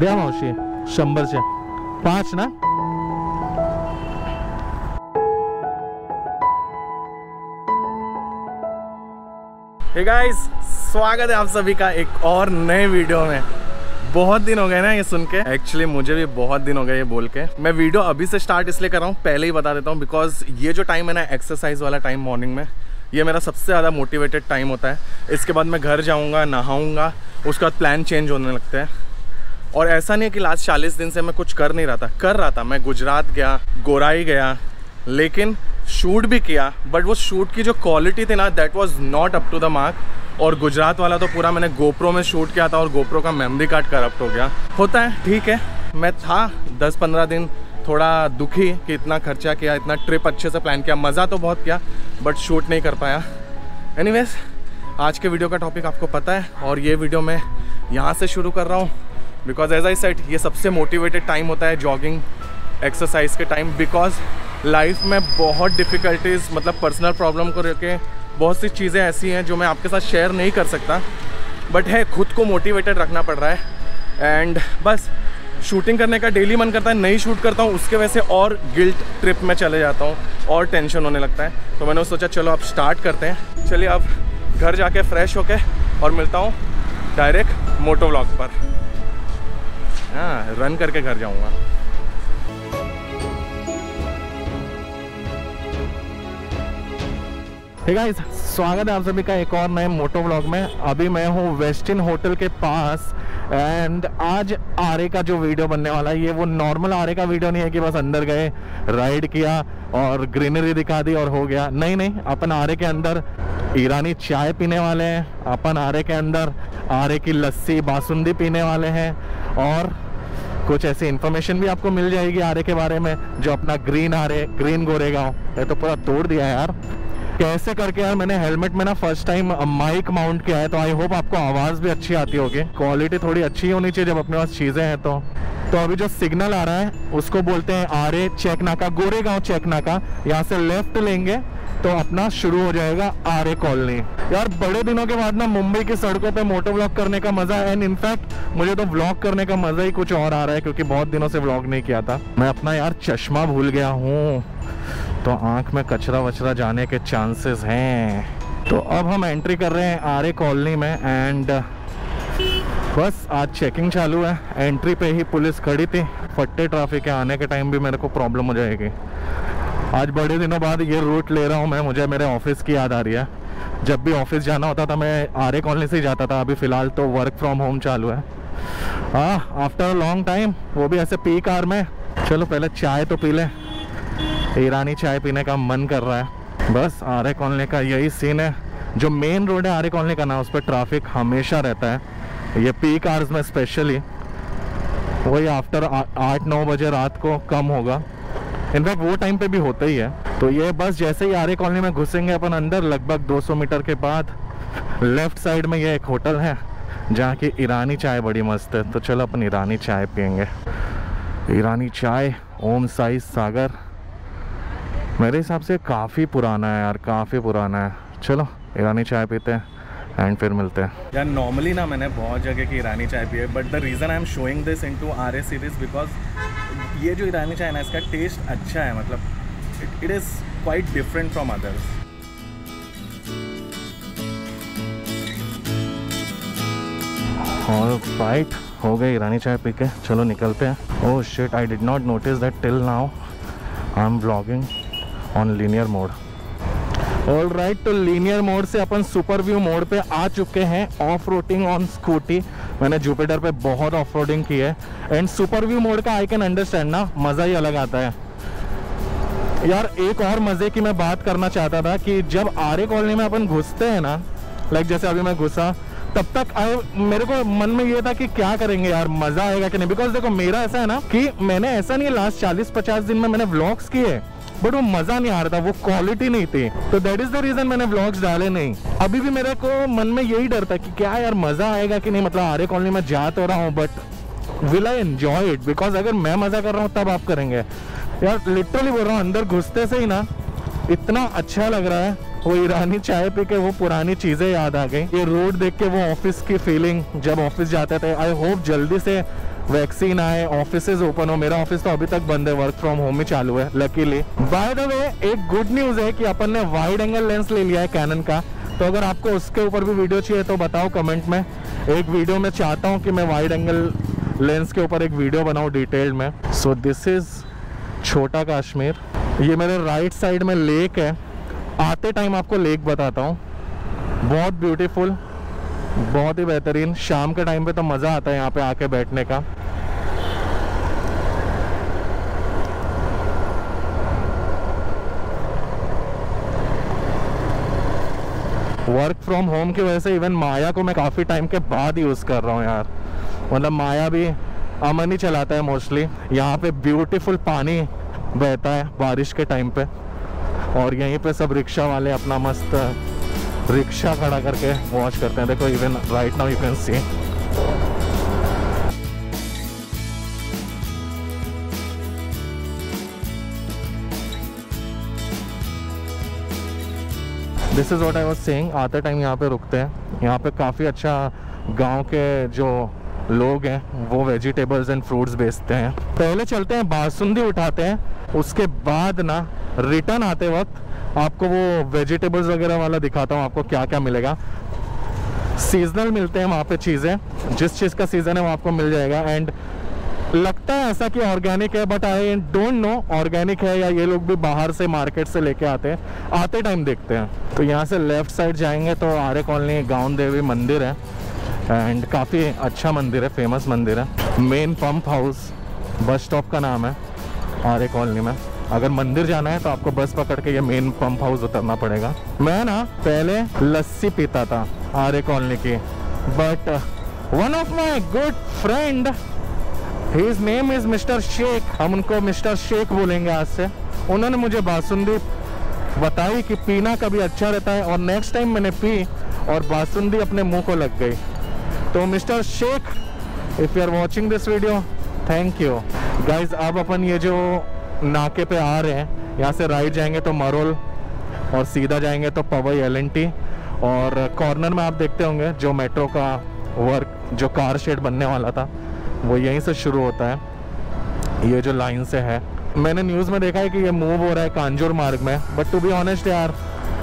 द्या मावशी शंभरच्या पाच ना? हे गाइस स्वागत है आप सभी का एक और नए वीडियो में। बहुत दिन हो गए ना ये सुन के। एक्चुअली मुझे भी बहुत दिन हो गए ये बोल के। मैं वीडियो अभी से स्टार्ट इसलिए कर रहा हूँ, पहले ही बता देता हूँ बिकॉज़ ये जो टाइम है ना एक्सरसाइज वाला टाइम मॉर्निंग में, ये मेरा सबसे ज़्यादा मोटिवेटेड टाइम होता है। इसके बाद मैं घर जाऊँगा, नहाऊँगा, उसके बाद प्लान चेंज होने लगते हैं। और ऐसा नहीं है कि लास्ट चालीस दिन से मैं कुछ कर नहीं रहा था। कर रहा था। मैं गुजरात गया, गोराई गया, लेकिन शूट भी किया बट वो शूट की जो क्वालिटी थी ना that was not up to the mark और गुजरात वाला तो पूरा मैंने गोप्रो में शूट किया था और गोप्रो का मेमोरी कार्ड करप्ट हो गया। होता है, ठीक है। मैं था 10-15 दिन थोड़ा दुखी कि इतना खर्चा किया, इतना ट्रिप अच्छे से प्लान किया, मज़ा तो बहुत किया बट शूट नहीं कर पाया। एनीवेज आज के वीडियो का टॉपिक आपको पता है और ये वीडियो मैं यहाँ से शुरू कर रहा हूँ। बिकॉज़ एज आई सेट ये सबसे मोटिवेटेड टाइम होता है जॉगिंग एक्सरसाइज के टाइम बिकॉज़ लाइफ में बहुत डिफ़िकल्टीज मतलब पर्सनल प्रॉब्लम को लेके बहुत सी चीज़ें ऐसी हैं जो मैं आपके साथ शेयर नहीं कर सकता। बट है, खुद को मोटिवेटेड रखना पड़ रहा है। एंड बस शूटिंग करने का डेली मन करता है, नहीं शूट करता हूँ, उसके वजह से और गिल्ट ट्रिप में चले जाता हूँ, और टेंशन होने लगता है। तो मैंने सोचा, चलो अब स्टार्ट करते हैं। चलिए अब घर जाके फ्रेश होके और मिलता हूँ डायरेक्ट मोटो व्लॉग पर। हाँ रन करके घर जाऊँगा। हे गाइस स्वागत है आप सभी का एक और नए मोटो व्लॉग में। अभी मैं हूँ वेस्टिन होटल के पास एंड आज आरे का जो वीडियो बनने वाला है, ये वो नॉर्मल आरे का वीडियो नहीं है कि बस अंदर गए राइड किया, और ग्रीनरी दिखा दी और हो गया। नहीं नहीं, अपन आरे के अंदर ईरानी चाय पीने वाले हैं, अपन आरे के अंदर, आरे की लस्सी, बासुंदी पीने वाले हैं, और कुछ ऐसी इन्फॉर्मेशन भी आपको मिल जाएगी आरे के बारे में, जो अपना ग्रीन आरे ग्रीन गोरेगांव ये तो पूरा तोड़ दिया है यार। कैसे करके यार मैंने हेलमेट में ना फ़र्स्ट टाइम माइक माउंट किया है तो आई होप आपको आवाज़ भी अच्छी आती होगी। क्वालिटी थोड़ी अच्छी होनी चाहिए जब अपने पास चीज़ें हैं तो। तो अभी जो सिग्नल आ रहा है, उसको बोलते हैं आरे चेक नाका गोरेगांव चेक नाका यहाँ से लेफ़्ट लेंगे तो अपना शुरू हो जाएगा आरे कॉलोनी। यार, बड़े दिनों के बाद ना मुंबई की सड़कों पे मोटो व्लॉग करने का मज़ा एंड इनफैक्ट मुझे तो व्लॉग करने का मज़ा ही कुछ और आ रहा है, क्योंकि बहुत दिनों से व्लॉग नहीं किया था। मैं अपना यार चश्मा भूल गया हूँ। तो आँख में कचरा वचरा जाने के चांसेस हैं। तो अब हम एंट्री कर रहे हैं आरे कॉलोनी में एंड बस आज चेकिंग चालू है। एंट्री पे ही पुलिस खड़ी थी। फट्टे ट्रैफ़िक है आने के टाइम भी मेरे को प्रॉब्लम हो जाएगी। आज बड़े दिनों बाद ये रूट ले रहा हूँ मैं, मुझे, मेरे ऑफ़िस की याद आ रही है। जब भी ऑफ़िस जाना होता था, मैं आरे कॉलोनी से ही जाता था। अभी फ़िलहाल तो वर्क फ्रॉम होम चालू है। हाँ आफ्टर लॉन्ग टाइम वो भी ऐसे पी कार में। चलो, पहले चाय तो पी लें। ईरानी चाय पीने का मन कर रहा है। बस, आरे कॉलोनी का यही सीन है। जो मेन रोड है, आरे कॉलोनी का ना, उस पर ट्रैफ़िक हमेशा रहता है। ये पी कार्स में स्पेशली वही आफ्टर आठ, नौ बजे रात को कम होगा। इनफैक्ट वो टाइम पे भी होता ही है। तो ये बस जैसे ही आरे कॉलोनी में घुसेंगे अपन अंदर, लगभग 200 मीटर के बाद लेफ़्ट साइड में ये एक होटल है, जहाँ की ईरानी चाय बड़ी मस्त है। तो चलो अपन ईरानी चाय पियेंगे। ईरानी चाय, ओम साई सागर। मेरे हिसाब से काफ़ी पुराना है यार, काफ़ी पुराना है। चलो, ईरानी चाय पीते हैं एंड फिर मिलते हैं। यार नॉर्मली ना मैंने बहुत जगह की ईरानी चाय पी है but the reason I am showing this in two R A series because ये जो ईरानी चाय ना, इसका टेस्ट अच्छा है मतलब it is quite different from others और फाइट हो गई ईरानी चाय पी के। चलो निकलते हैं। ओह shit I did not notice that till now I am blogging on linear mode all right तो लीनियर मोड से अपन सुपर व्यू मोड पे आ चुके हैं। ऑफ़ रोटिंग ऑन स्कूटी मैंने जुपिटर पे बहुत ऑफ़ की है। एंड सुपर व्यू मोड का आई कैन अंडरस्टैंड ना, मज़ा ही अलग आता है। यार, एक और मज़े की मैं बात करना चाहता था कि जब आरे कॉलोनी में अपन घुसते हैं ना लाइक जैसे अभी मैं घुसा, तब तक आए मेरे को मन में ये था कि क्या करेंगे यार, मज़ा आएगा कि नहीं? बिकॉज़ देखो, मेरा ऐसा है ना कि मैंने ऐसा नहीं लास्ट चालीस पचास दिन में मैंने व्लॉग्स किए। बट वो मज़ा नहीं आ रहा था, वो क्वालिटी नहीं थी। तो दैट इज़ द रीजन मैंने व्लॉग्स डाले नहीं। अभी भी मेरे को मन में यही डर था कि क्या यार मज़ा आएगा कि नहीं? मतलब आरे कॉलोनी में जा तो रहा हूँ but will I enjoy it because अगर मैं मज़ा कर रहा हूँ, तब आप करेंगे। यार लिटरली बोल रहा हूँ, अंदर घुसते से ही ना, इतना अच्छा लग रहा है, वो ईरानी चाय पी के वो पुरानी चीज़ें याद आ गई। ये रोड देख के वो ऑफ़िस की फीलिंग जब ऑफ़िस जाते थे आई होप जल्दी से वैक्सीन आए ऑफ़िस ओपन हो, मेरा ऑफ़िस तो अभी तक बंद है वर्क फ्रॉम होम ही चालू है लकीली बाय द वे एक गुड न्यूज़ है कि अपन ने वाइड एंगल लेंस ले लिया है कैनन का. तो अगर आपको उसके ऊपर भी वीडियो चाहिए तो बताओ कमेंट में. एक वीडियो में चाहता हूँ कि मैं वाइड एंगल लेंस के ऊपर एक वीडियो बनाऊँ डिटेल में. सो दिस इज़ छोटा कश्मीर. ये मेरे राइट साइड में लेक है. आते टाइम आपको लेक बताता हूँ. बहुत ब्यूटीफुल बहुत ही बेहतरीन। शाम के टाइम पे तो मज़ा आता है यहाँ पे आके बैठने का। वर्क फ्रॉम होम की वजह से इवन माया को मैं काफ़ी टाइम के बाद यूज़ कर रहा हूँ यार। मतलब माया भी अमन ही चलाता है मोस्टली यहाँ पे ब्यूटीफुल पानी बहता है बारिश के टाइम पे। और यहीं पे सब रिक्शा वाले अपना मस्त रिक्शा खड़ा करके वॉच करते हैं। देखो even right now you can see this is what I was saying आते टाइम यहाँ पे रुकते हैं। यहाँ पे काफ़ी अच्छा गाँव के जो लोग हैं, वो वेजिटेबल्स एंड फ्रूट्स बेचते हैं। पहले चलते हैं, बासुंदी उठाते हैं। उसके बाद ना रिटर्न आते वक्त आपको वो वेजिटेबल्स वगैरह वाला दिखाता हूँ, आपको क्या क्या मिलेगा। सीजनल मिलते हैं वहाँ पे चीज़ें, जिस चीज़ का सीज़न है वो आपको मिल जाएगा। एंड लगता है ऐसा कि ऑर्गेनिक है but I don't know organic है या ये लोग भी बाहर से मार्केट से लेके आते हैं। आते टाइम देखते हैं। तो यहाँ से लेफ़्ट साइड जाएँगे तो आर्य कॉलोनी गाउन देवी मंदिर है। एंड काफ़ी अच्छा मंदिर है फ़ेमस मंदिर है। Main pump house bus stop का नाम है आर्य कॉलोनी में। अगर मंदिर जाना है तो आपको बस पकड़ के ये मेन पंप हाउस उतरना पड़ेगा। मैं ना पहले लस्सी पीता था आर्य कॉलोनी की। But one of my good friend his name is mister Shaikh हम उनको मिस्टर शेख बोलेंगे आज से। उन्होंने मुझे बासुंदी बताई कि पीना कभी अच्छा रहता है और नेक्स्ट टाइम मैंने पी और बासुंदी अपने मुँह को लग गई। तो mister Shaikh if you are watching this video thank you guys अब अपन ये जो नाके पे आ रहे हैं। यहाँ से राइट जाएँगे तो मरोल और सीधा जाएँगे तो पवई एल और कॉर्नर में आप देखते होंगे, जो मेट्रो का वर्क जो कार शेड बनने वाला था, वो यहीं से शुरू होता है। ये जो लाइन से है। मैंने न्यूज़ में देखा है कि ये मूव हो रहा है कांजूर मार्ग में बट टू बी ऑनेस्ट यार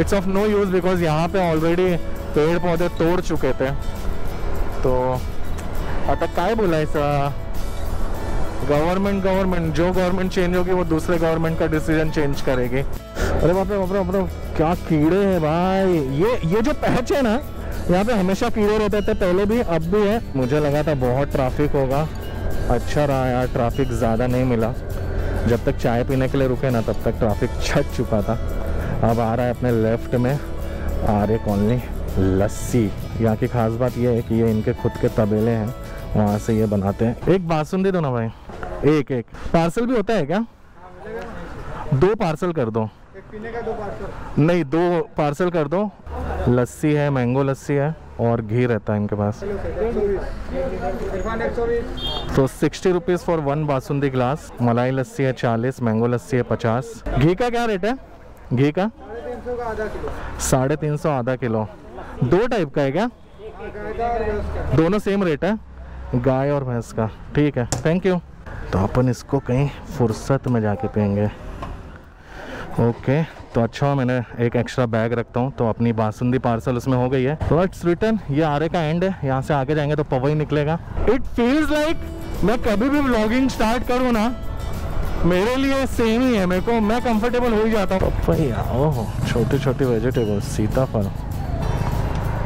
it's of no use because यहाँ पे ऑलरेडी पेड़ पौधे तोड़ चुके थे। तो आता काय बोलायचं गवर्नमेंट गवर्नमेंट, जो गवर्नमेंट चेंज होगी, वो दूसरे गवर्नमेंट का डिसीज़न चेंज करेगी। अरे बाप रे बाप रे बाप रे, क्या कीड़े हैं भाई। ये ये जो पैच है ना, यहाँ पे हमेशा कीड़े रहते थे, पहले भी, अब भी है। मुझे लगा था बहुत ट्रैफ़िक होगा। अच्छा रहा यार ट्रैफ़िक ज़्यादा नहीं मिला। जब तक चाय पीने के लिए रुके ना, तब तक ट्रैफ़िक छट चुका था। अब आ रहा है अपने लेफ़्ट में आर्य कॉलोनी लस्सी। यहाँ की खास बात यह है कि ये इनके खुद के तबेले हैं, वहाँ से ये बनाते हैं। एक बासुंदी दो ना भाई। एक एक। पार्सल भी होता है क्या? दो पार्सल कर दो। पीने का दो पार्सल नहीं, दो पार्सल कर दो। लस्सी है मैंगो लस्सी है, और घी रहता है इनके पास। तो sixty rupees for one basundi glass malai lassi है चालीस मैंगो लस्सी है पचास। घी का क्या रेट है? घी का? साढ़े तीन सौ आधा किलो। दो टाइप का है क्या? दोनों सेम रेट है। गाय और भैंस का। ठीक है। थैंक यू तो अपन इसको कहीं फुर्सत में जाके पियेंगे। ओके तो अच्छा हो मैंने एक एक्स्ट्रा बैग रखता हूँ तो अपनी बासुंदी पार्सल उसमें हो गई है। तो इट्स रिटर्न ये आरे का एंड है, यहाँ से आगे जाएँगे तो पवई निकलेगा। इट फील्स लाइक मैं कभी भी व्लॉगिंग स्टार्ट करूँ ना, मेरे लिए सेम ही है, मेरे को, मैं कंफर्टेबल हो ही जाता हूँ। पपैया ओह छोटे छोटे वेजिटेबल सीताफल।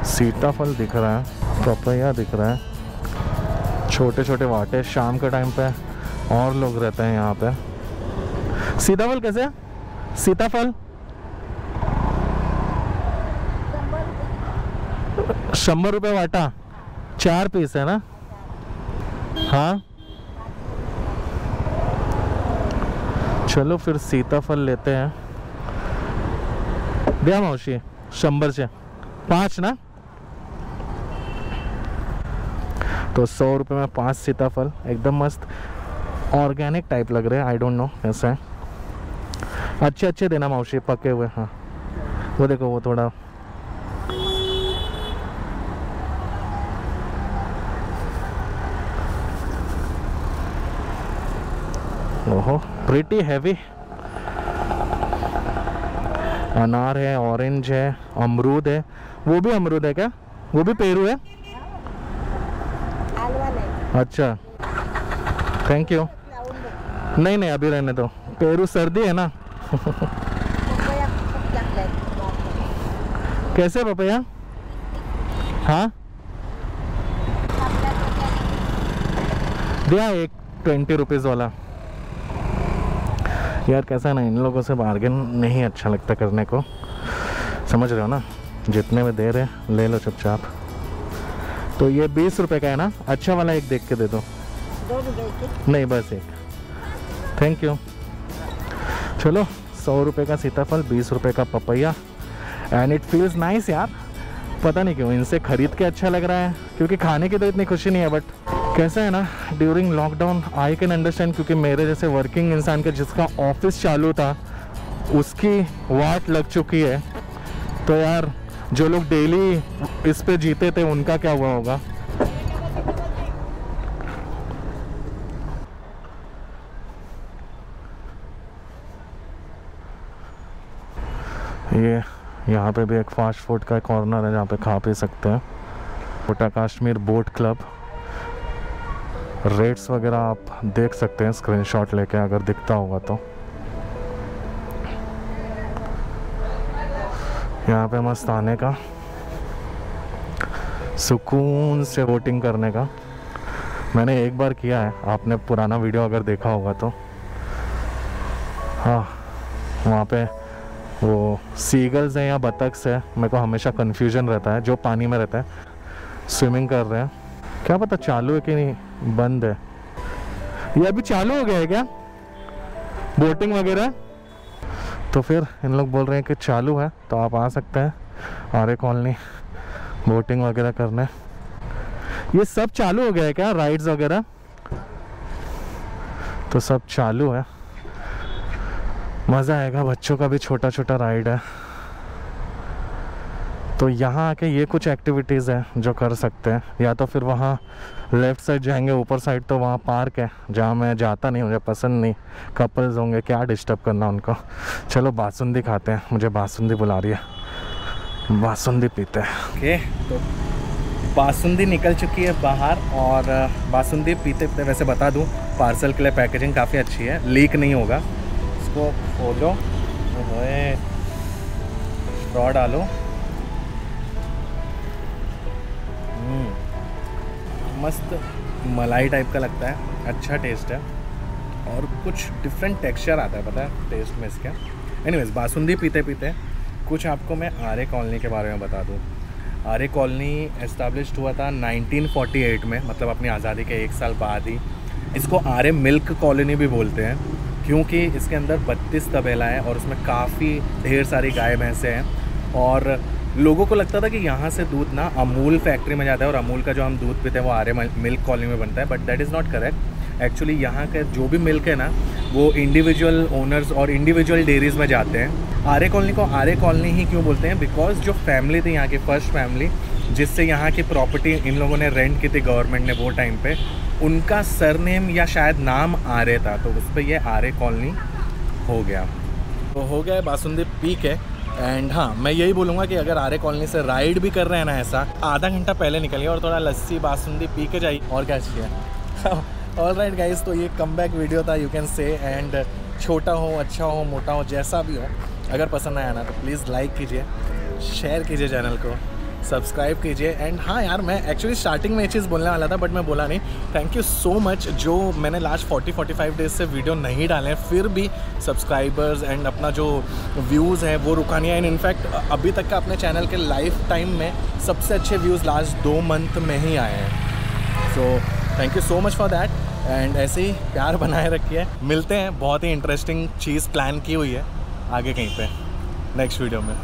सीताफल दिख रहा है, पपैया दिख रहा है। छोटे छोटे वाटे, शाम के टाइम पे। और लोग रहते हैं यहाँ पे। सीताफल कैसे सीताफल? शंभर रुपये वाटा। चार पीस है ना? हाँ? चलो फिर सीताफल लेते हैं। द्या शंबर से। पाँच ना? तो सौ रुपये में पाँच सीताफल। एकदम मस्त। ऑर्गेनिक टाइप लग रहे हैं आई डोंट नो कैसा है अच्छे अच्छे देना मावशी पके हुए हाँ। वो देखो वो थोड़ा। ओहो प्रिटी हैवी अनार है ऑरेंज है अमरूद है। वो भी अमरूद है क्या? वो भी पेरू है? अच्छा। थैंक यू नहीं नहीं अभी रहने दो। पेरू सर्दी है ना? कैसे पपैया? हाँ? दिया एक ट्वेंटी रुपीज़ वाला। यार कैसा है ना इन लोगों से बार्गेन नहीं अच्छा लगता करने को। समझ रहे हो ना? जितने में दे रहे ले लो चुपचाप। तो ये बीस रुपए का है ना? अच्छा वाला एक देख के दे दो। दो नहीं बस एक। थैंक यू चलो, सौ रुपये का सीताफल, बीस रुपये का papaya. And it feels nice यार। पता नहीं क्यों, इनसे खरीद के अच्छा लग रहा है। क्योंकि खाने की तो इतनी खुशी नहीं है बट कैसा है ना during lockdown I can understand क्योंकि मेरे जैसे वर्किंग इंसान का जिसका ऑफ़िस चालू था, उसकी वाट लग चुकी है। तो यार, जो लोग डेली इस पे जीते थे, उनका क्या हुआ होगा? ये यहाँ पे भी एक फास्ट फ़ूड का कॉर्नर है जहाँ पे खा पी सकते हैं। Kota Kashmir boat club rates वगैरह आप देख सकते हैं स्क्रीनशॉट लेके अगर दिखता होगा तो। यहाँ पे मस्त आने का। सुकून से वोटिंग करने का। मैंने एक बार किया है, आपने पुराना वीडियो अगर देखा होगा तो। हाँ वहाँ पे वो सीगल्स हैं या बतख्स है, मेरे को हमेशा कन्फ्यूज़न रहता है, जो पानी में रहता है स्विमिंग कर रहे हैं। क्या पता चालू है कि नहीं? बंद है। ये अभी चालू हो गया है क्या? बोटिंग वगैरह? तो फिर इन लोग बोल रहे हैं कि चालू है तो आप आ सकते हैं, आर्य कॉलोनी बोटिंग वगैरह करने। ये सब चालू हो गया है क्या? राइड्स वगैरह? तो सब चालू है। मज़ा आएगा, बच्चों का भी छोटा छोटा राइड है। तो यहाँ आके ये कुछ एक्टिविटीज़ है जो कर सकते हैं। या तो फिर वहाँ लेफ़्ट साइड जाएँगे, ऊपर साइड तो वहाँ पार्क है, जहाँ मैं जाता नहीं मुझे पसंद नहीं। कपल्स होंगे, क्या डिस्टर्ब करना उनको? चलो बासुंदी खाते हैं, मुझे बासुंदी बुला रही है। बासुंदी पीते हैं। ओके तो बासुंदी निकल चुकी है बाहर और बासुंदी पीते पीते वैसे बता दूँ पार्सल के लिए पैकेजिंग काफ़ी अच्छी है लीक नहीं होगा। इसको खोलो स्ट्रॉ डालो। हम्म, मस्त मलाई टाइप का लगता है अच्छा टेस्ट है। और कुछ डिफरेंट टेक्सचर आता है पता है टेस्ट में इसके। एनीवेज बासुंदी पीते पीते कुछ आपको मैं आर्य कॉलोनी के बारे में बता दूँ। आर्य कॉलोनी एस्टेब्लिश्ड हुआ था 1948 में मतलब अपनी आज़ादी के एक साल बाद ही। इसको आर्य मिल्क कॉलोनी भी बोलते हैं। क्योंकि इसके अंदर बत्तीस तबेला है और उसमें काफ़ी ढेर सारी गाय भैंसे हैं। और लोगों को लगता था कि यहाँ से दूध ना अमूल फैक्ट्री में जाता है और अमूल का जो हम दूध पीते हैं वो आर्य मिल्क कॉलोनी में बनता है but that is not correct actually यहाँ के जो भी मिल्क है ना, वो इंडिविजुअल ओनर्स और इंडिविजुअल डेयरीज़ में जाते हैं। आर्य कॉलोनी को आर्य कॉलोनी ही क्यों बोलते हैं? बिकॉज़ जो फैमिली थी यहाँ की फ़र्स्ट फैमिली जिससे यहाँ की प्रॉपर्टी इन लोगों ने रेंट की थी गवर्नमेंट ने वो टाइम पे, उनका सरनेम या शायद नाम आर्य था तो उस पर यह आर्य कॉलोनी हो गया। तो हो गया बासुंदी पीक है। एंड हाँ मैं यही बोलूँगा कि अगर आर्य कॉलोनी से राइड भी कर रहे हैं ना ऐसा, आधा घंटा पहले निकलिए और थोड़ा लस्सी बासुंदी पी के जाइए। और क्या चाहिए? ऑल राइट गाइज़ तो ये कम बैक वीडियो था यू कैन से एंड छोटा हो अच्छा हो, मोटा हो, जैसा भी हो अगर पसंद आया ना तो प्लीज़ लाइक कीजिए शेयर कीजिए चैनल को सब्सक्राइब कीजिए। एंड हाँ यार, मैं एक्चुअली स्टार्टिंग में ये चीज़ बोलने वाला था बट मैं बोला नहीं। थैंक यू सो मच जो मैंने लास्ट 40 45 डेज़ से वीडियो नहीं डाले हैं, फिर भी सब्सक्राइबर्स एंड अपना जो व्यूज़ हैं, वो रुका नहीं है। एंड इनफैक्ट अभी तक का अपने चैनल के लाइफ टाइम में सबसे अच्छे व्यूज़ लास्ट दो मंथ में ही आए हैं। So thank you so much for that and ऐसे ही प्यार बनाए रखिए। मिलते हैं, बहुत ही इंटरेस्टिंग चीज़ प्लान की हुई है। आगे कहीं पे नेक्स्ट वीडियो में।